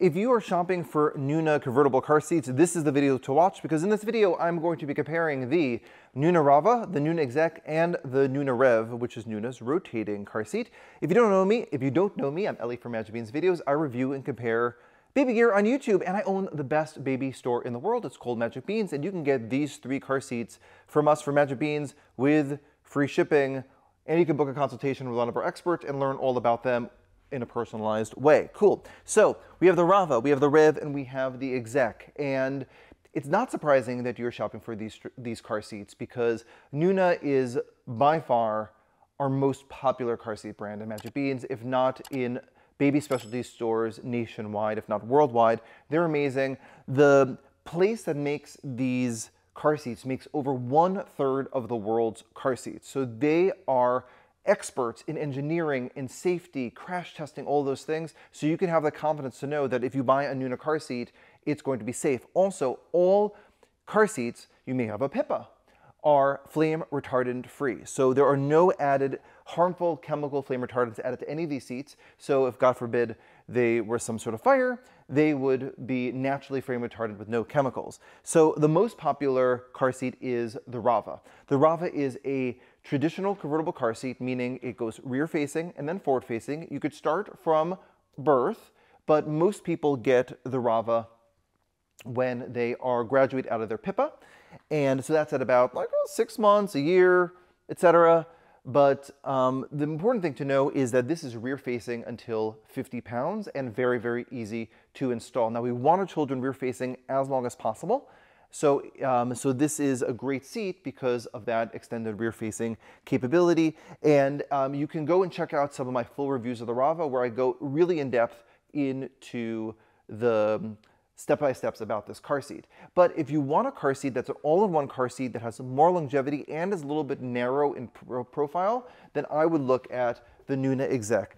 If you are shopping for Nuna convertible car seats, this is the video to watch because in this video, I'm going to be comparing the Nuna Rava, the Nuna Exec, and the Nuna Revv, which is Nuna's rotating car seat. If you don't know me, if you don't know me, I'm Eli from Magic Beans Videos. I review and compare baby gear on YouTube, and I own the best baby store in the world. It's called Magic Beans, and you can get these three car seats from us for Magic Beans with free shipping, and you can book a consultation with one of our experts and learn all about them in a personalized way. Cool. So we have the Rava, we have the Revv, and we have the Exec. And it's not surprising that you're shopping for these, these car seats because Nuna is by far our most popular car seat brand in Magic Beans, if not in baby specialty stores nationwide, if not worldwide. They're amazing. The place that makes these car seats makes over one third of the world's car seats. So they are experts in engineering, in safety, crash testing, all those things, so you can have the confidence to know that if you buy a Nuna car seat, it's going to be safe. Also, all car seats, you may have a PIPA, are flame retardant free. So there are no added harmful chemical flame retardants added to any of these seats. So if God forbid they were some sort of fire, they would be naturally flame retardant with no chemicals. So the most popular car seat is the Rava. The Rava is a traditional convertible car seat, meaning it goes rear facing and then forward facing. You could start from birth, but most people get the Rava when they are graduate out of their PIPA. And so that's at about like oh, six months, a year, etc. But um, the important thing to know is that this is rear facing until 50 pounds and very, very easy to install. Now we want our children rear facing as long as possible. So, um, so this is a great seat because of that extended rear facing capability. And um, you can go and check out some of my full reviews of the Rava where I go really in depth into the um, step-by-steps about this car seat. But if you want a car seat that's an all-in-one car seat that has more longevity and is a little bit narrow in pro profile, then I would look at the Nuna Exec.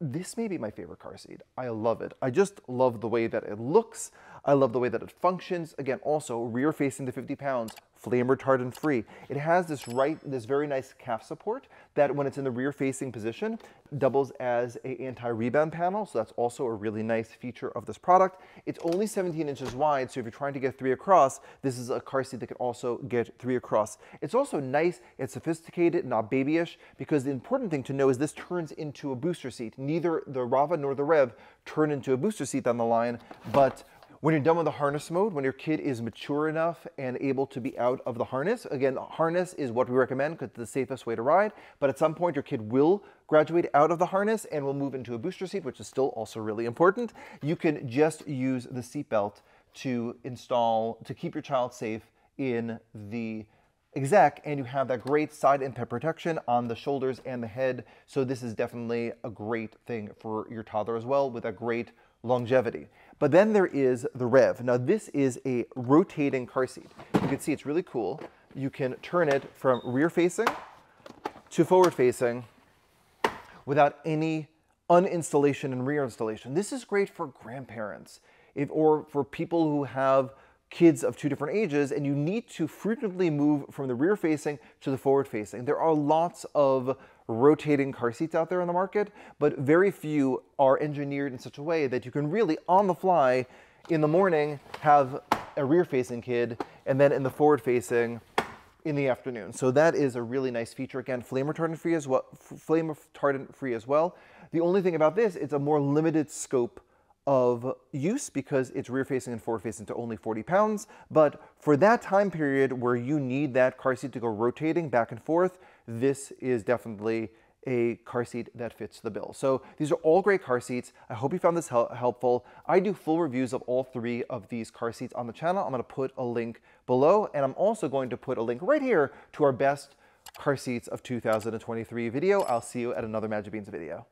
This may be my favorite car seat. I love it. I just love the way that it looks. I love the way that it functions. Again, also rear facing to 50 pounds, flame retardant free. It has this right, this very nice calf support that when it's in the rear facing position, doubles as a anti-rebound panel. So that's also a really nice feature of this product. It's only 17 inches wide. So if you're trying to get three across, this is a car seat that can also get three across. It's also nice, it's sophisticated, not babyish, because the important thing to know is this turns into a booster seat. Neither the Rava nor the Revv turn into a booster seat on the line, but when you're done with the harness mode, when your kid is mature enough and able to be out of the harness, again, the harness is what we recommend because it's the safest way to ride, but at some point your kid will graduate out of the harness and will move into a booster seat, which is still also really important. You can just use the seatbelt to install, to keep your child safe in the exec and you have that great side impact protection on the shoulders and the head. So this is definitely a great thing for your toddler as well with a great longevity. But then there is the Revv. Now this is a rotating car seat. You can see it's really cool. You can turn it from rear facing to forward facing without any uninstallation and reinstallation. This is great for grandparents if, or for people who have kids of two different ages and you need to frequently move from the rear facing to the forward facing. There are lots of rotating car seats out there on the market, but very few are engineered in such a way that you can really on the fly in the morning have a rear facing kid and then in the forward facing in the afternoon. So that is a really nice feature. Again, flame retardant free as well, flame retardant free as well. The only thing about this, it's a more limited scope of use because it's rear facing and forward facing to only 40 pounds. But for that time period where you need that car seat to go rotating back and forth, this is definitely a car seat that fits the bill. So these are all great car seats. I hope you found this hel helpful. I do full reviews of all three of these car seats on the channel. I'm gonna put a link below and I'm also going to put a link right here to our best car seats of 2023 video. I'll see you at another Magic Beans video.